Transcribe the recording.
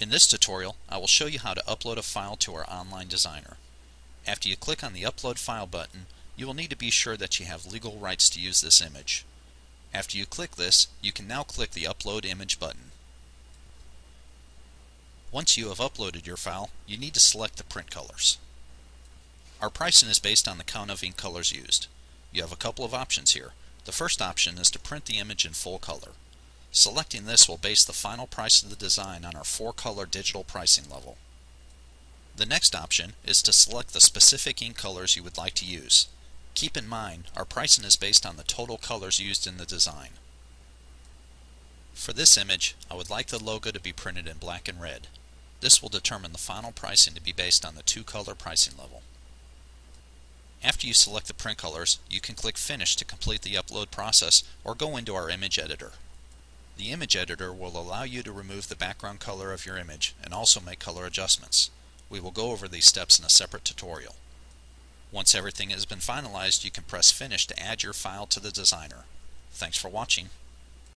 In this tutorial, I will show you how to upload a file to our online designer. After you click on the Upload File button, you will need to be sure that you have legal rights to use this image. After you click this, you can now click the Upload Image button. Once you have uploaded your file, you need to select the print colors. Our pricing is based on the count of ink colors used. You have a couple of options here. The first option is to print the image in full color. Selecting this will base the final price of the design on our four-color digital pricing level. The next option is to select the specific ink colors you would like to use. Keep in mind, our pricing is based on the total colors used in the design. For this image, I would like the logo to be printed in black and red. This will determine the final pricing to be based on the two-color pricing level. After you select the print colors, you can click Finish to complete the upload process or go into our image editor. The image editor will allow you to remove the background color of your image and also make color adjustments. We will go over these steps in a separate tutorial. Once everything has been finalized, you can press Finish to add your file to the designer. Thanks for watching.